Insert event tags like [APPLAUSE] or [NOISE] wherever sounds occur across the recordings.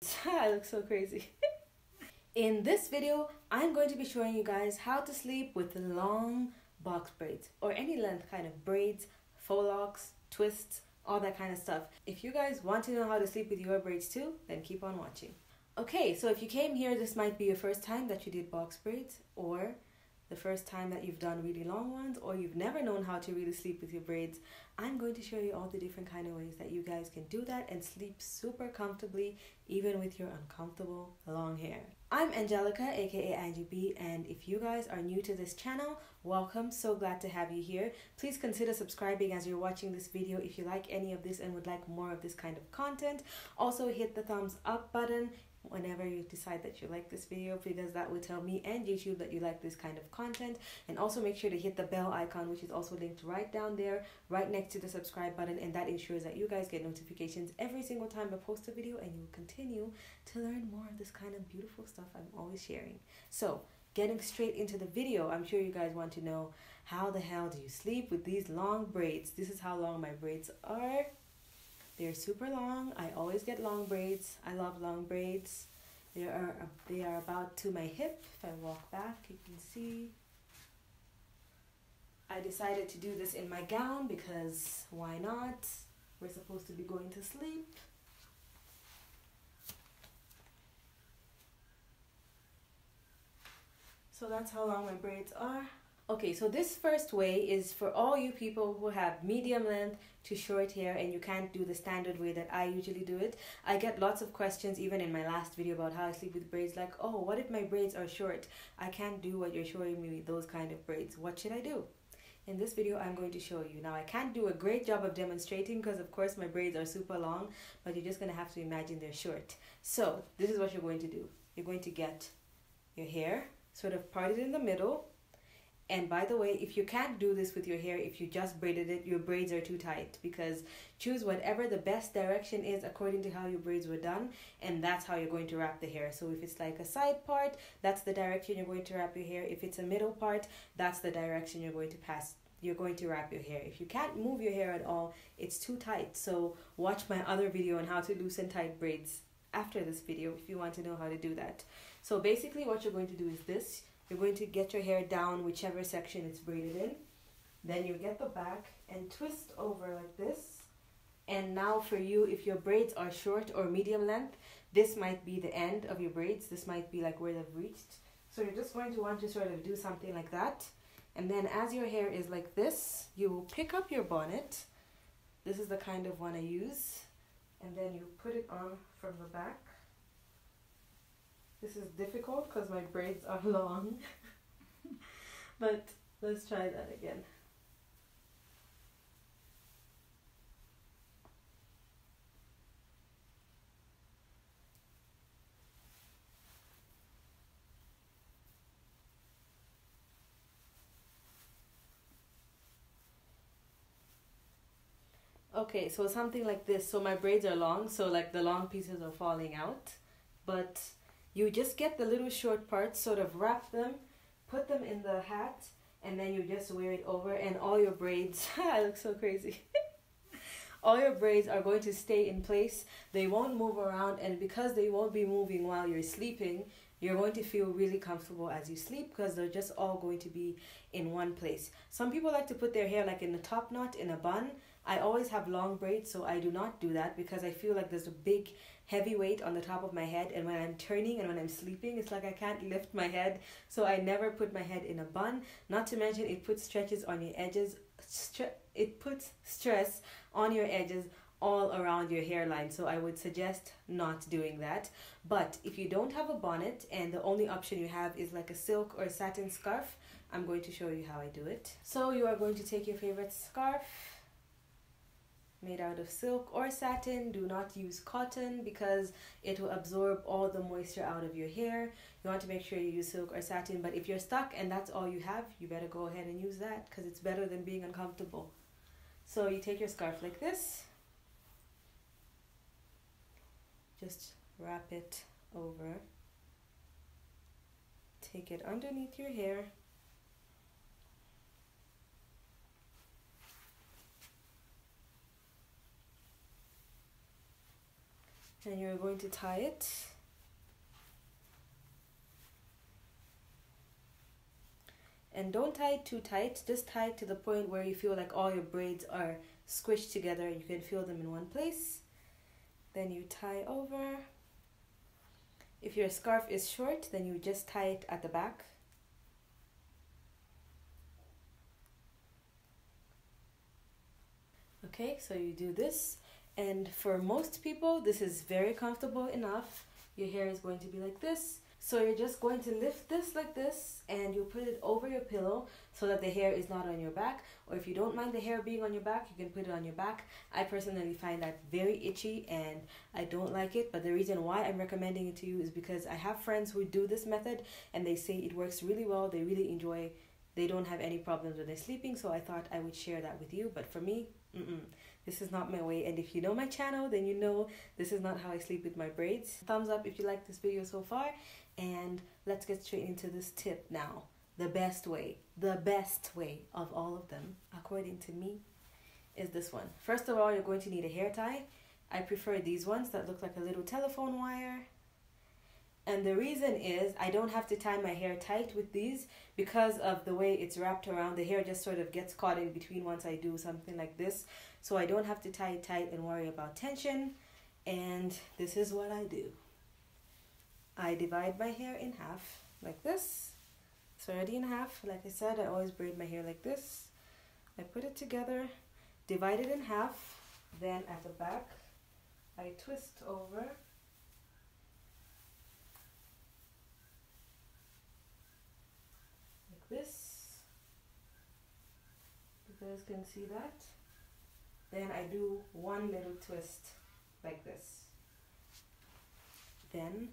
[LAUGHS] I look so crazy. [LAUGHS] In this video, I'm going to be showing you guys how to sleep with long box braids or any length kind of braids, faux locks, twists, all that kind of stuff. If you guys want to know how to sleep with your braids too, then keep on watching. Okay, so if you came here, this might be your first time that you did box braids or the first time that you've done really long ones or you've never known how to really sleep with your braids, I'm going to show you all the different kind of ways that you guys can do that and sleep super comfortably even with your uncomfortable long hair. I'm Angelica aka Angie Bee and if you guys are new to this channel, welcome. So glad to have you here. Please consider subscribing as you're watching this video if you like any of this and would like more of this kind of content. Also hit the thumbs up button whenever you decide that you like this video because that will tell me and YouTube that you like this kind of content. And also make sure to hit the bell icon which is also linked right down there right next to the subscribe button. And that ensures that you guys get notifications every single time I post a video and you will continue to learn more of this kind of beautiful stuff I'm always sharing. So getting straight into the video I'm sure you guys want to know how the hell do you sleep with these long braids? This is how long my braids are they're super long. I always get long braids. I love long braids. They are they are about to my hip. If I walk back, you can see. I decided to do this in my gown because why not? We're supposed to be going to sleep. So that's how long my braids are. Okay, so this first way is for all you people who have medium length to short hair and you can't do the standard way that I usually do it. I get lots of questions even in my last video about how I sleep with braids like, oh, what if my braids are short? I can't do what you're showing me with those kind of braids. What should I do? In this video, I'm going to show you. Now, I can't do a great job of demonstrating because, of course, my braids are super long, but you're just going to have to imagine they're short. So, this is what you're going to do. You're going to get your hair sort of parted in the middle, and by the way, if you can't do this with your hair, if you just braided it, your braids are too tight because choose whatever the best direction is according to how your braids were done, and that's how you're going to wrap the hair. So if it's like a side part, that's the direction you're going to wrap your hair. If it's a middle part, that's the direction you're going to pass you're going to wrap your hair. If you can't move your hair at all, it's too tight. So watch my other video on how to loosen tight braids after this video if you want to know how to do that. So basically what you're going to do is this you're going to get your hair down whichever section it's braided in. Then you get the back and twist over like this. And now for you, if your braids are short or medium length, this might be the end of your braids. This might be like where they've reached. So you're just going to want to sort of do something like that. And then as your hair is like this, you will pick up your bonnet. This is the kind of one I use. And then you put it on from the back. This is difficult because my braids are [LAUGHS] long. but let's try that again. Okay, so something like this. So my braids are long, so like the long pieces are falling out. But you just get the little short parts, sort of wrap them, put them in the hat, and then you just wear it over and all your braids, [LAUGHS] I look so crazy. [LAUGHS] all your braids are going to stay in place. They won't move around and because they won't be moving while you're sleeping, you're going to feel really comfortable as you sleep because they're just all going to be in one place. Some people like to put their hair like in a top knot in a bun. I always have long braids, so I do not do that because I feel like there's a big heavy weight on the top of my head and when I'm turning and when I'm sleeping it's like I can't lift my head. So I never put my head in a bun. Not to mention it puts stretches on your edges it puts stress on your edges all around your hairline. So I would suggest not doing that. But if you don't have a bonnet and the only option you have is like a silk or satin scarf I'm going to show you how I do it. So you are going to take your favorite scarf made out of silk or satin. Do not use cotton because it will absorb all the moisture out of your hair. You want to make sure you use silk or satin, but if you're stuck and that's all you have, you better go ahead and use that because it's better than being uncomfortable. So you take your scarf like this, just wrap it over, take it underneath your hair and you're going to tie it. And don't tie it too tight. Just tie it to the point where you feel like all your braids are squished together you can feel them in one place. Then you tie over. If your scarf is short then you just tie it at the back. Okay so you do this and for most people this is very comfortable enough your hair is going to be like this so you're just going to lift this like this and you put it over your pillow so that the hair is not on your back. Or if you don't mind the hair being on your back, you can put it on your back. I personally find that very itchy and I don't like it. But the reason why I'm recommending it to you is because I have friends who do this method and they say it works really well. They really enjoy they don't have any problems when they're sleeping so i thought i would share that with you but for me mm-mm, this is not my way and if you know my channel then you know this is not how i sleep with my braids thumbs up if you like this video so far and let's get straight into this tip now. The best way, the best way of all of them, according to me, is this one. First of all, you're going to need a hair tie. I prefer these ones that look like a little telephone wire. And the reason is I don't have to tie my hair tight with these because of the way it's wrapped around. The hair just sort of gets caught in between once I do something like this. So I don't have to tie it tight and worry about tension. And this is what I do. I divide my hair in half like this. It's already in half. Like I said, I always braid my hair like this. I put it together, divide it in half. Then at the back, I twist over. Like this. You guys can see that. Then I do one little twist like this. Then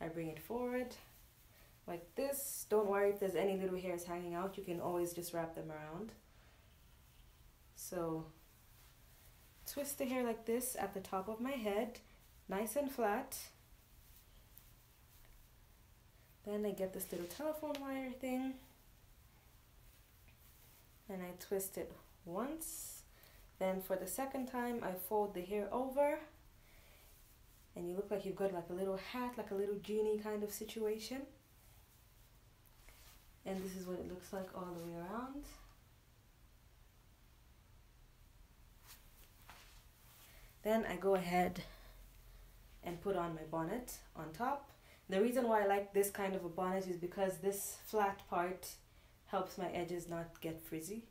I bring it forward like this. Don't worry if there's any little hairs hanging out. You can always just wrap them around. So twist the hair like this at the top of my head, nice and flat. Then I get this little telephone wire thing and I twist it once. Then for the second time, I fold the hair over and you look like you've got like a little hat, like a little genie kind of situation. And this is what it looks like all the way around. Then I go ahead and put on my bonnet on top. The reason why I like this kind of a bonnet is because this flat part helps my edges not get frizzy.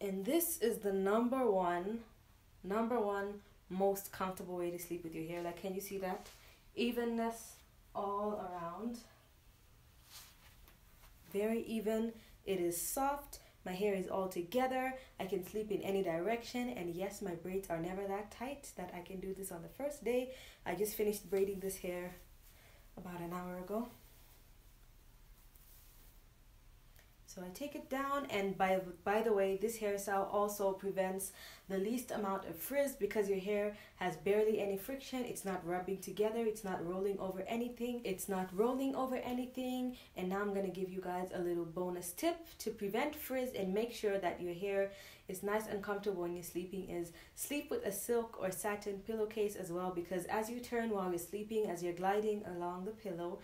And this is the number one, number one most comfortable way to sleep with your hair. Like, can you see that? Evenness all around. Very even. It is soft. My hair is all together. I can sleep in any direction. And yes, my braids are never that tight that I can do this on the first day. I just finished braiding this hair So I take it down and by, by the way, this hairstyle also prevents the least amount of frizz because your hair has barely any friction. It's not rubbing together. It's not rolling over anything. It's not rolling over anything. And now I'm going to give you guys a little bonus tip to prevent frizz and make sure that your hair is nice and comfortable when you're sleeping is sleep with a silk or satin pillowcase as well because as you turn while you're sleeping, as you're gliding along the pillow,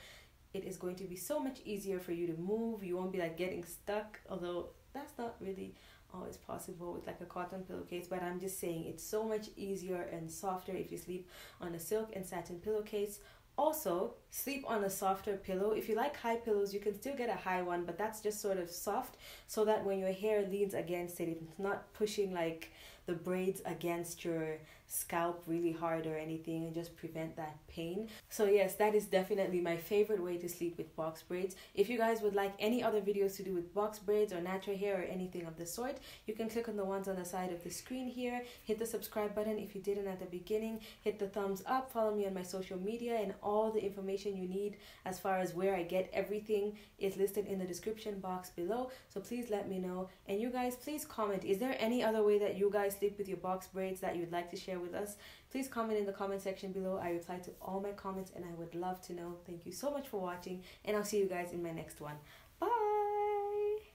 it is going to be so much easier for you to move. You won't be like getting stuck, although that's not really always possible with like a cotton pillowcase. But I'm just saying it's so much easier and softer if you sleep on a silk and satin pillowcase. Also, sleep on a softer pillow. If you like high pillows, you can still get a high one, but that's just sort of soft so that when your hair leans against it, it's not pushing like the braids against your scalp really hard or anything and just prevent that pain. So yes, that is definitely my favorite way to sleep with box braids. If you guys would like any other videos to do with box braids or natural hair or anything of the sort, you can click on the ones on the side of the screen here, hit the subscribe button if you didn't at the beginning, hit the thumbs up, follow me on my social media and all the information you need as far as where I get everything is listed in the description box below. So please let me know and you guys please comment, is there any other way that you guys sleep with your box braids that you'd like to share with us, please comment in the comment section below. I reply to all my comments and I would love to know. Thank you so much for watching, and I'll see you guys in my next one.